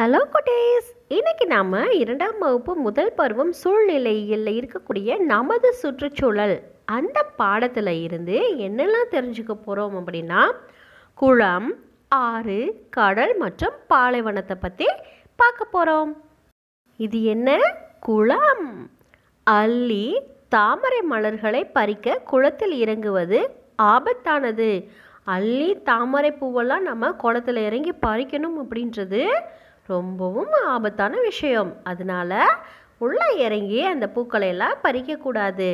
Hello குட்டீஸ். இன்னைக்கு நாம் இரண்டாம் வகுப்பு முதல் பருவம் சூழ்நிலையில் இருக்கக்கூடிய நமது சுற்றுச்சூழல் அந்த பாடத்தில் இருந்து என்னெல்லாம் தெரிஞ்சுக்க போகிறோம் அப்படின்னா குளம் ஆறு கடல் மற்றும் பாலைவனத்தை பற்றி பார்க்க போகிறோம் இது என்ன? குளம். அள்ளி தாமரை மலர்களை பறிக்க குளத்தில் இறங்குவது ஆபத்தானது. அள்ளி தாமரை பூவெல்லாம் நம்ம குளத்தில் இறங்கி பறிக்கணும் அப்படின்றது ரொம்பவும் ஆபத்தான விஷயம். அதனால உள்ளே இறங்கி அந்த பூக்களை எல்லாம் பறிக்கக்கூடாது.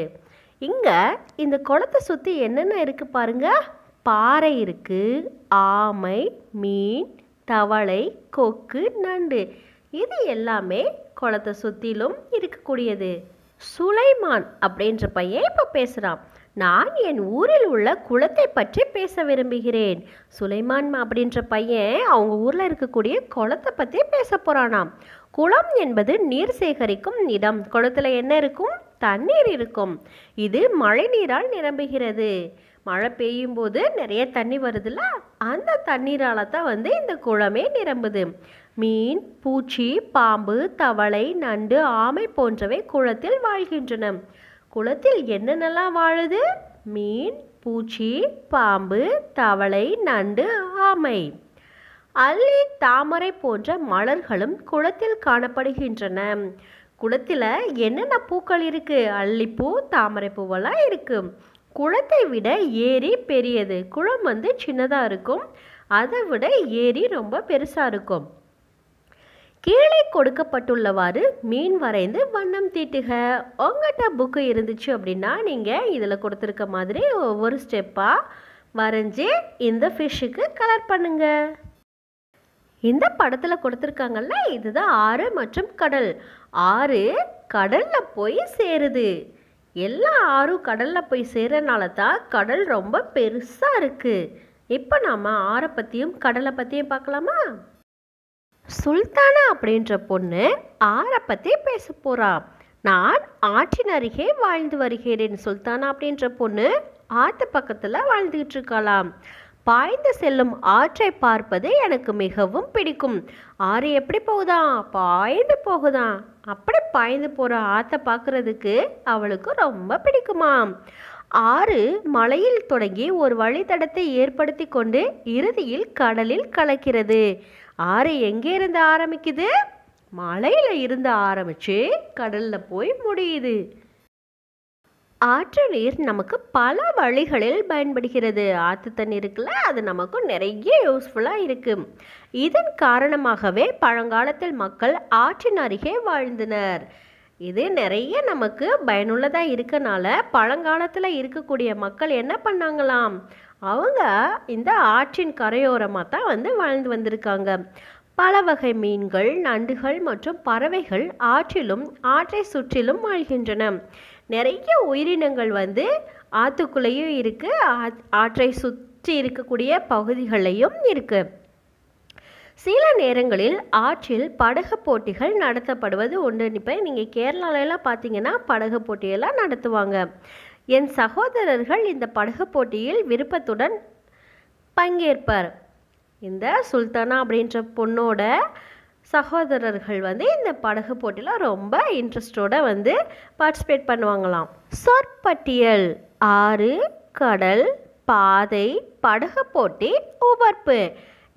இங்கே இந்த குளத்தை சுற்றி என்னென்ன இருக்குது பாருங்கள் பாறை இருக்குது ஆமை மீன் தவளை கொக்கு நண்டு. இது எல்லாமே குளத்தை சுற்றிலும் இருக்கக்கூடியது. சுலைமான் அப்படின்ற பையன் இப்போ பேசுகிறான் நான் என் ஊரில் உள்ள குளத்தை பற்றி பேச விரும்புகிறேன். சுலைமான் அப்படின்ற பையன் அவங்க ஊரில் இருக்கக்கூடிய குளத்தை பற்றி பேச போகிறானாம் குளம் என்பது நீர் சேகரிக்கும் இடம். குளத்தில் என்ன இருக்கும்? தண்ணீர் இருக்கும். இது மழை நீரால் நிரம்புகிறது. மழை பெய்யும் போது நிறைய தண்ணி வருதுல்ல அந்த தண்ணீரால தான் வந்து இந்த குளமே நிரம்புது. மீன் பூச்சி பாம்பு தவளை நண்டு ஆமை போன்றவை குளத்தில் வாழ்கின்றன. குளத்தில் என்னென்னலாம் வாழுது? மீன் பூச்சி பாம்பு தவளை நண்டு ஆமை. அல்லி தாமரை போன்ற மலர்களும் குளத்தில் காணப்படுகின்றன. குளத்தில் என்னென்ன பூக்கள் இருக்கு? அல்லிப்பூ தாமரை பூவெல்லாம் இருக்கு. குளத்தை விட ஏரி பெரியது. குளம் வந்து சின்னதாக இருக்கும். அதை விட ஏரி ரொம்ப பெருசாக இருக்கும். கீழே கொடுக்கப்பட்டுள்ளவாறு மீன் வரைந்து வண்ணம் தீட்டுக. உங்கள்கிட்ட புக்கு இருந்துச்சு அப்படின்னா நீங்கள் இதில் கொடுத்துருக்க மாதிரி ஒவ்வொரு ஸ்டெப்பாக வரைஞ்சி இந்த ஃபிஷ்ஷுக்கு கலர் பண்ணுங்க. இந்த படத்தில் கொடுத்துருக்காங்கல்ல இதுதான் ஆறு மற்றும் கடல். ஆறு கடலில் போய் சேருது. எல்லா ஆறும் கடலில் போய் சேர்றனால தான் கடல் ரொம்ப பெருசாக இருக்குது இப்போ நாம் ஆறை பற்றியும் கடலை பற்றியும் பார்க்கலாமா? சுல்தானா அப்படின்ற பொண்ணு ஆறை பற்றி பேச போகிறா நான் ஆற்றின் அருகே வாழ்ந்து வருகிறேன் சுல்தானா அப்படின்ற பொண்ணு ஆற்று பக்கத்தில் வாழ்ந்துகிட்டு இருக்கலாம் பாய்ந்து செல்லும் ஆற்றை பார்ப்பது எனக்கு மிகவும் பிடிக்கும். ஆறு எப்படி போகுதான் பாய்ந்து போகுதான் அப்படி பாய்ந்து போகிற ஆற்றை பார்க்குறதுக்கு அவளுக்கு ரொம்ப பிடிக்குமாம். ஆறு மலையில் தொடங்கி ஒரு வழித்தடத்தை ஏற்படுத்தி கொண்டு இறுதியில் கடலில் கலக்கிறது. ஆறு எங்கே இருந்து ஆரம்பிக்குது? மலையில் இருந்து ஆரம்பித்து கடலில் போய் முடியுது. ஆற்று நீர் நமக்கு பல வழிகளில் பயன்படுகிறது. ஆற்று தண்ணி இருக்குல்ல அது நமக்கு நிறைய யூஸ்ஃபுல்லாக இருக்கு. இதன் காரணமாகவே பழங்காலத்தில் மக்கள் ஆற்றின் அருகே வாழ்ந்தனர். இது நிறைய நமக்கு பயனுள்ளதாக இருக்கனால பழங்காலத்தில் இருக்கக்கூடிய மக்கள் என்ன பண்ணாங்களாம்? அவங்க இந்த ஆற்றின் கரையோரமாக தான் வந்து வாழ்ந்து வந்திருக்காங்க. பல வகை மீன்கள் நண்டுகள் மற்றும் பறவைகள் ஆற்றிலும் ஆற்றை சுற்றிலும் வாழ்கின்றன. நிறைய உயிரினங்கள் வந்து ஆற்றுக்குள்ளேயும் இருக்குது ஆற்றை சுற்றி இருக்கக்கூடிய பகுதிகளையும் இருக்குது சில நேரங்களில் ஆற்றில் படகு போட்டிகள் நடத்தப்படுவது உண்டு இப்போ நீங்கள் கேரளாலெல்லாம் பார்த்தீங்கன்னா படகு போட்டியெல்லாம் நடத்துவாங்க. என் சகோதரர்கள் இந்த படகு போட்டியில் விருப்பத்துடன் பங்கேற்பார். இந்த சுல்தானா அப்படின்ற பொண்ணோட சகோதரர்கள் வந்து இந்த படகு போட்டியில் ரொம்ப இன்ட்ரெஸ்டோடு வந்து பார்ட்டிசிபேட் பண்ணுவாங்களாம். சொற்பட்டியல் ஆறு கடல் பாதை படகு போட்டி உவர்ப்பு.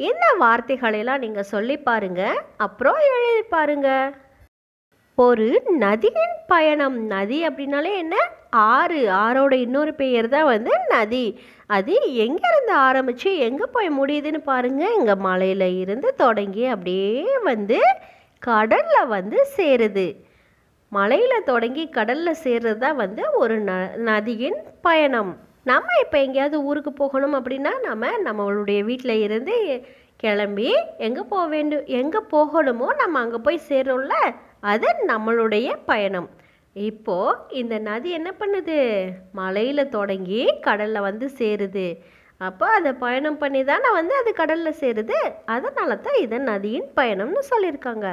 இந்த வார்த்தைகளெல்லாம் நீங்கள் சொல்லி பாருங்க. அப்புறம் எழுதி பாருங்கள் ஒரு நதியின் பயணம். நதி அப்படின்னாலே என்ன? ஆறு. ஆறோட இன்னொரு பெயர் தான் வந்து நதி. அது எங்கேருந்து ஆரம்பித்து எங்கே போய் முடியுதுன்னு பாருங்கள் இங்கே மலையில் இருந்து தொடங்கி அப்படியே வந்து கடலில் வந்து சேருது. மலையில் தொடங்கி கடலில் சேர்றது தான் வந்து ஒரு ந நதியின் பயணம். நம்ம இப்போ எங்கேயாவது ஊருக்கு போகணும் அப்படின்னா நம்ம நம்மளுடைய வீட்டில் இருந்து கிளம்பி எங்கே போக வேண்டும் எங்கே போகணுமோ நம்ம அங்கே போய் சேரோம்ல அது நம்மளுடைய பயணம். இப்போ இந்த நதி என்ன பண்ணுது? மலையில் தொடங்கி கடலில் வந்து சேருது. அப்போ அதை பயணம் பண்ணி தானே வந்து அது கடலில் சேருது. அதனால தான் இதை நதியின் பயணம்னு சொல்லியிருக்காங்க.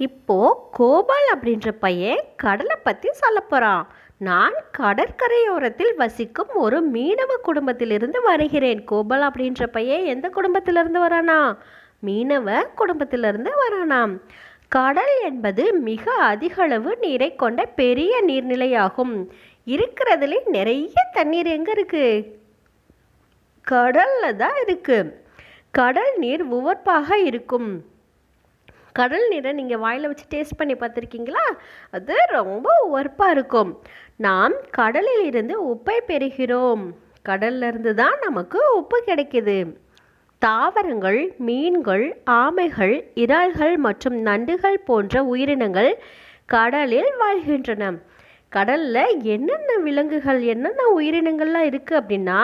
இப்போ கோபால் அப்படின்ற பையன் கடலை பற்றி சொல்ல போகிறான் நான் கடற்கரையோரத்தில் வசிக்கும் ஒரு மீனவ குடும்பத்திலிருந்து வருகிறேன். கோபால் அப்படின்ற பையன் எந்த குடும்பத்திலிருந்து வரானா? மீனவ குடும்பத்திலிருந்து வரானாம். கடல் என்பது மிக அதிகளவு நீரை கொண்ட பெரிய நீர்நிலையாகும். இருக்கிறதுலே நிறைய தண்ணீர் எங்கே இருக்குது கடலில் தான் இருக்குது கடல் நீர் உவர்ப்பாக இருக்கும். கடல் நீரை நீங்கள் வாயில் வச்சு டேஸ்ட் பண்ணி பார்த்துருக்கீங்களா? அது ரொம்ப உவர்ப்பாக இருக்கும். நாம் கடலில் இருந்து உப்பை பெறுகிறோம். கடல்லிருந்து தான் நமக்கு உப்பு கிடைக்குது. தாவரங்கள் மீன்கள் ஆமைகள் இறால்கள் மற்றும் நண்டுகள் போன்ற உயிரினங்கள் கடலில் வாழ்கின்றன. கடலில் என்னென்ன விலங்குகள் என்னென்ன உயிரினங்கள்லாம் இருக்குது அப்படின்னா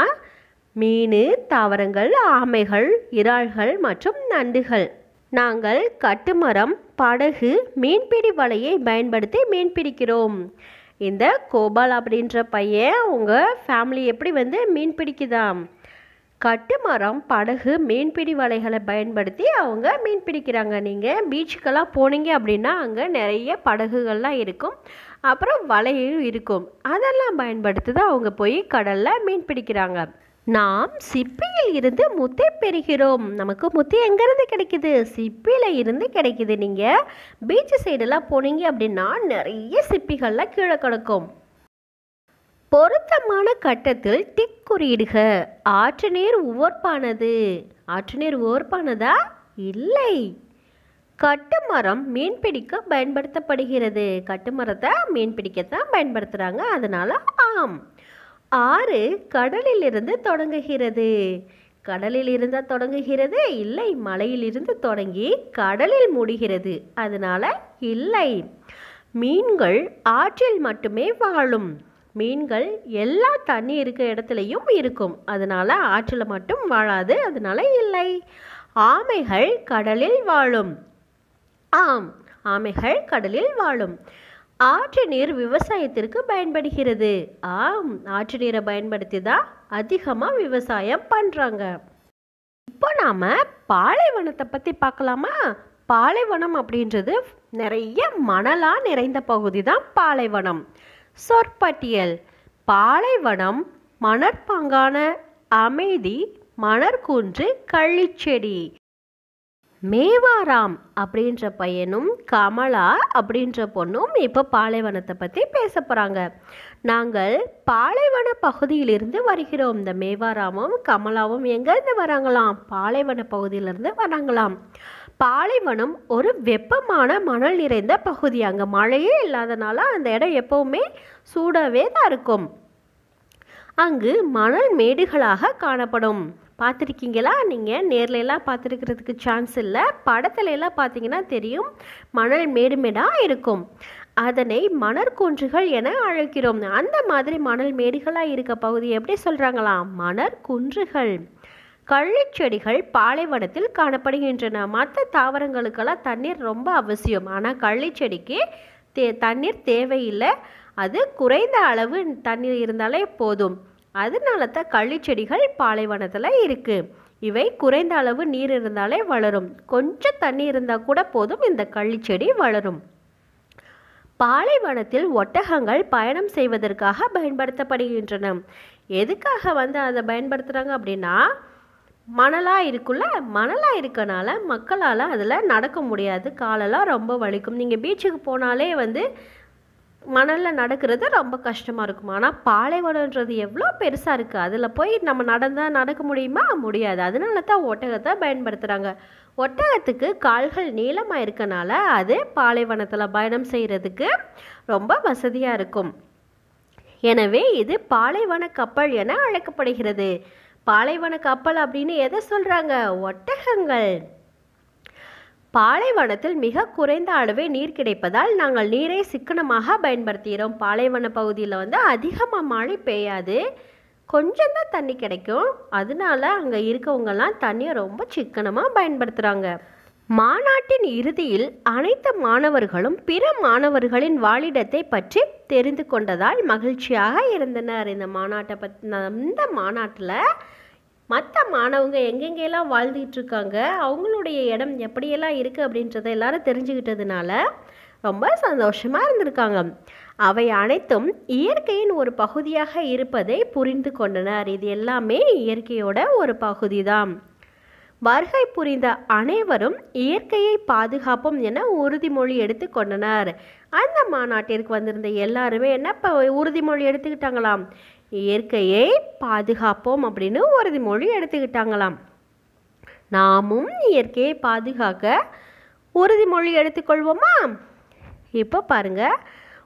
மீன் தாவரங்கள் ஆமைகள் இறால்கள் மற்றும் நண்டுகள். நாங்கள் கட்டுமரம் படகு மீன்பிடி வலையை பயன்படுத்தி மீன் பிடிக்கிறோம். இந்த கோபால் அப்படின்ற பையன் உங்கள் ஃபேமிலி எப்படி வந்து மீன் பிடிக்குதாம்? கட்டுமரம் படகு மீன்பிடி வலைகளை பயன்படுத்தி அவங்க மீன் பிடிக்கிறாங்க. நீங்கள் பீச்சுக்கெல்லாம் போனீங்க அப்படின்னா அங்கே நிறைய படகுகள்லாம் இருக்கும். அப்புறம் வலையும் இருக்கும். அதெல்லாம் பயன்படுத்தி தான் அவங்க போய் கடலில் மீன் பிடிக்கிறாங்க. நாம் சிப்பியில் இருந்து முத்தை பெறுகிறோம். நமக்கு முத்தி எங்கேருந்து கிடைக்குது? சிப்பியில் இருந்து கிடைக்குது. நீங்கள் பீச் சைடெல்லாம் போனீங்க அப்படின்னா நிறைய சிப்பிகள்லாம் கீழே கிடக்கும். பொருத்தமான கட்டத்தில் டிக் குறியிடுக. ஆற்று நீர் உவர்ப்பானது. ஆற்று நீர் உவர்ப்பானதா? இல்லை. கட்டுமரம் மீன் பிடிக்க பயன்படுத்தப்படுகிறது. கட்டுமரத்தை மீன் பிடிக்கத்தான் பயன்படுத்துகிறாங்க அதனால் ஆம். ஆறு கடலிலிருந்து தொடங்குகிறது. கடலில் இருந்தால் தொடங்குகிறது? இல்லை. மலையிலிருந்து தொடங்கி கடலில் முடிகிறது. அதனால் இல்லை. மீன்கள் ஆற்றில் மட்டுமே வாழும். மீன்கள் எல்லா தண்ணி இருக்க இடத்துலையும் இருக்கும். அதனால ஆற்றில் மட்டும் வாழாது அதனால இல்லை. ஆமைகள் கடலில் வாழும். ஆம் ஆமைகள் கடலில் வாழும். ஆற்று நீர் விவசாயத்திற்கு பயன்படுகிறது. ஆம் ஆற்று நீரை பயன்படுத்தி தான் அதிகமாக விவசாயம் பண்ணுறாங்க இப்போ நாம் பாலைவனத்தை பற்றி பார்க்கலாமா? பாலைவனம் அப்படின்றது நிறைய மணலாக நிறைந்த பகுதி தான் பாலைவனம். சொற்பட்டியல். பாலைவனம் மணற்பாங்கான அமைதி மணற்குன்று கள்ளிச்செடி. மேவாராம் அப்படின்ற பையனும் கமலா அப்படின்ற பொண்ணும் இப்போ பாலைவனத்தை பற்றி பேச போகிறாங்க நாங்கள் பாலைவன பகுதியிலிருந்து வருகிறோம். இந்த மேவாராமும் கமலாவும் எங்கேருந்து வராங்களாம்? பாலைவன பகுதியிலிருந்து வராங்களாம். பாலைவனம் ஒரு வெப்பமான மணல் நிறைந்த பகுதி. அங்கே மழையே இல்லாதனால அந்த இடம் எப்போவுமே சூடாகவே தான் இருக்கும். அங்கு மணல் மேடுகளாக காணப்படும். பார்த்துருக்கீங்களா? நீங்கள் நேர்ல பார்த்துருக்கிறதுக்கு சான்ஸ் இல்லை. படத்துலலாம் பார்த்தீங்கன்னா தெரியும் மணல் மேடு மேடாக இருக்கும். அதனை மணற்குன்றுகள் என அழைக்கிறோம். அந்த மாதிரி மணல் மேடுகளாக இருக்க பகுதி எப்படி சொல்கிறாங்களாம் மணற்குன்றுகள். கள்ளிச்செடிகள் பாலைவனத்தில் காணப்படுகின்றன. மற்ற தாவரங்களுக்கெல்லாம் தண்ணீர் ரொம்ப அவசியம். ஆனால் கள்ளிச்செடிக்கு தே தண்ணீர் தேவையில்லை. அது குறைந்த அளவு தண்ணீர் இருந்தாலே போதும். அதனால தான் கள்ளிச்செடிகள் பாலைவனத்தில் இருக்குது இவை குறைந்த அளவு நீர் இருந்தாலே வளரும். கொஞ்சம் தண்ணி இருந்தால் கூட போதும் இந்த கள்ளிச்செடி வளரும். பாலைவனத்தில் ஒட்டகங்கள் பயணம் செய்வதற்காக பயன்படுத்தப்படுகின்றன. எதுக்காக வந்து அதை பயன்படுத்துகிறாங்க அப்படின்னா மணலாக இருக்குல்ல? மணலாக இருக்கனால மக்களால் அதில் நடக்க முடியாது. காலெல்லாம் ரொம்ப வலிக்கும். நீங்கள் பீச்சுக்கு போனாலே வந்து மணலில் நடக்கிறது ரொம்ப கஷ்டமாக இருக்கும். ஆனால் பாலைவனன்றது எவ்வளோ பெருசாக இருக்குது அதில் போய் நம்ம நடந்தால் நடக்க முடியுமா? முடியாது. அதனால தான் ஒட்டகத்தை பயன்படுத்துகிறாங்க ஒட்டகத்துக்கு கால்கள் நீளமாக இருக்கனால அது பாலைவனத்தில் பயணம் செய்கிறதுக்கு ரொம்ப வசதியாக இருக்கும். எனவே இது பாலைவன கப்பல் என அழைக்கப்படுகிறது. பாலைவன கப்பல் அப்படின்னு எதை சொல்கிறாங்க ஒட்டகங்கள். பாலைவனத்தில் மிக குறைந்த அளவே நீர் கிடைப்பதால் நாங்கள் நீரை சிக்கனமாக பயன்படுத்துகிறோம். பாலைவன பகுதியில் வந்து அதிகமாக மழை பெய்யாது. கொஞ்சம் தான் தண்ணி கிடைக்கும். அதனால அங்கே இருக்கவங்கெல்லாம் தண்ணியை ரொம்ப சிக்கனமாக பயன்படுத்துகிறாங்க மாநாட்டின் இறுதியில் அனைத்து மாணவர்களும் பிற மாணவர்களின் வாழிடத்தை பற்றி தெரிந்து கொண்டதால் மகிழ்ச்சியாக இருந்தனர். இந்த மாநாட்டை பத் இந்த மாநாட்டில் மற்ற மாணவங்க எங்கெங்கெல்லாம் வாழ்ந்துக்கிட்டு இருக்காங்க அவங்களுடைய இடம் எப்படியெல்லாம் இருக்குது அப்படின்றத எல்லாரும் தெரிஞ்சுக்கிட்டதுனால ரொம்ப சந்தோஷமாக இருந்திருக்காங்க. அவை அனைத்தும் இயற்கையின் ஒரு பகுதியாக இருப்பதை புரிந்து கொண்டனர் இது எல்லாமே இயற்கையோட ஒரு பகுதி தான் வருகை புரிந்த அனைவரும் இயற்கையை பாதுகாப்போம் என உறுதிமொழி எடுத்துக்கொண்டனர் அந்த மாநாட்டிற்கு வந்திருந்த எல்லாருமே என்ன இப்போ உறுதிமொழி எடுத்துக்கிட்டாங்களாம்? இயற்கையை பாதுகாப்போம் அப்படின்னு உறுதிமொழி எடுத்துக்கிட்டாங்களாம். நாமும் இயற்கையை பாதுகாக்க உறுதிமொழி எடுத்துக்கொள்வோமா? இப்போ பாருங்க.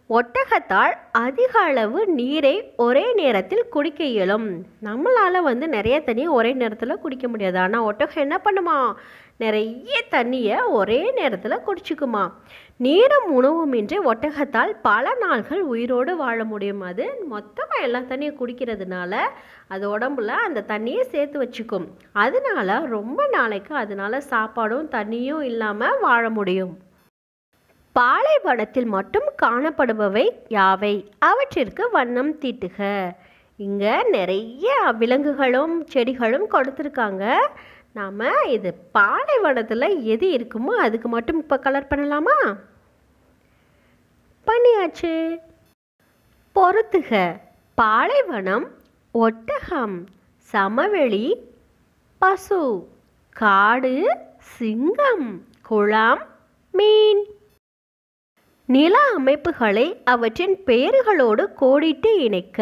ஒட்டகத்தால் அதிக அளவு நீரை ஒரே நேரத்தில் குடிக்க இயலும். நம்மளால் வந்து நிறைய தண்ணியை ஒரே நேரத்தில் குடிக்க முடியாது. ஆனால் ஒட்டகம் என்ன பண்ணுமா? நிறைய தண்ணியை ஒரே நேரத்தில் குடிச்சிக்குமா? நீரும் உணவுமின்றி ஒட்டகத்தால் பல நாள்கள் உயிரோடு வாழ முடியும். அது மொத்தமாக எல்லா தண்ணியும் குடிக்கிறதுனால அது உடம்புல அந்த தண்ணியை சேர்த்து வச்சுக்கும். அதனால ரொம்ப நாளைக்கு அதனால சாப்பாடும் தண்ணியும் இல்லாமல் வாழ முடியும். பாலைவனத்தில் மட்டும் காணப்படுபவை யாவை? அவற்றிற்கு வண்ணம் தீட்டுக. இங்கே நிறைய விலங்குகளும் செடிகளும் கொடுத்துருக்காங்க. நாம் இது பாலைவனத்தில் எது இருக்குமோ அதுக்கு மட்டும் இப்போ கலர் பண்ணலாமா? பண்ணியாச்சு. பொறுத்துக. பாலைவனம் ஒட்டகம் சமவெளி பசு காடு சிங்கம் குளம் மீன். நில அமைப்புகளை அவற்றின் பெயர்களோடு கோடிட்டு இணைக்க.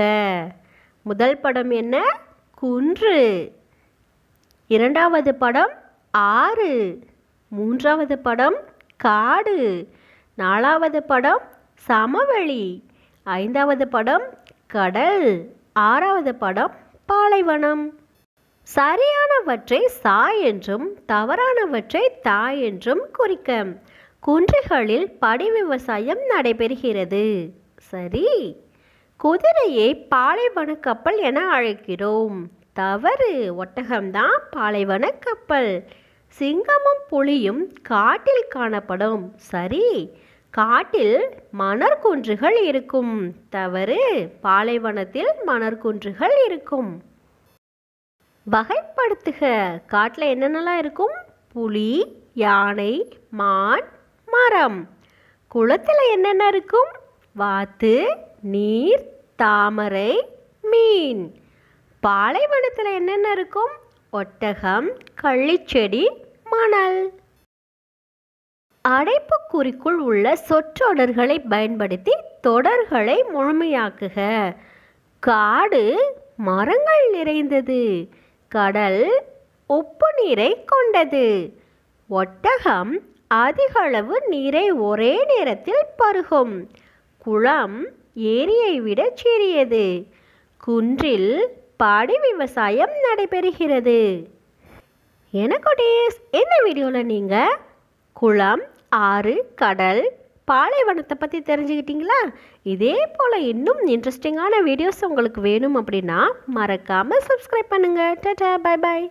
முதல் படம் என்ன? குன்று. இரண்டாவது படம் ஆறு. மூன்றாவது படம் காடு. நாலாவது படம் சமவெளி. ஐந்தாவது படம் கடல். ஆறாவது படம் பாலைவனம். சரியானவற்றை சா என்றும் தவறானவற்றை தா என்றும் குறிக்க. குன்றுகளில் படி விவசாயம் நடைபெறுகிறது. சரி. குதிரையை பாலைவன கப்பல் என அழைக்கிறோம். தவறு. ஒட்டகம்தான் பாலைவன கப்பல். சிங்கமும் புலியும் காட்டில் காணப்படும். சரி. காட்டில் மணற்குன்றுகள் இருக்கும். தவறு பாலைவனத்தில் மணற்குன்றுகள் இருக்கும். வகைப்படுத்துக. காட்டில் என்னென்னலாம் இருக்கும்? புலி யானை மான் மரம். குளத்தில் என்னென்ன இருக்கும்? வாத்து நீர் தாமரை மீன். பாலைவனத்தில் என்னென்ன இருக்கும்? ஒட்டகம் கள்ளிச்செடி மணல். அடைப்புக்குறிக்குள் உள்ள சொற்றொடர்களை பயன்படுத்தி தொடர்களை முழுமையாக்குக. காடு மரங்கள் நிறைந்தது. கடல் உப்பு நீரை கொண்டது. ஒட்டகம் அதிகளவு நீரை ஒரே நேரத்தில் பருகும். குளம் ஏரியை விட சிறியது. குன்றில் பாடி விவசாயம் நடைபெறுகிறது. எனக்குடேஸ் இந்த வீடியோவில் நீங்கள் குளம் ஆறு கடல் பாலைவனத்தை பற்றி தெரிஞ்சுக்கிட்டீங்களா? இதே போல் இன்னும் இன்ட்ரெஸ்டிங்கான வீடியோஸ் உங்களுக்கு வேணும் அப்படின்னா மறக்காமல் சப்ஸ்கிரைப் பண்ணுங்கள் டாடா பை பாய்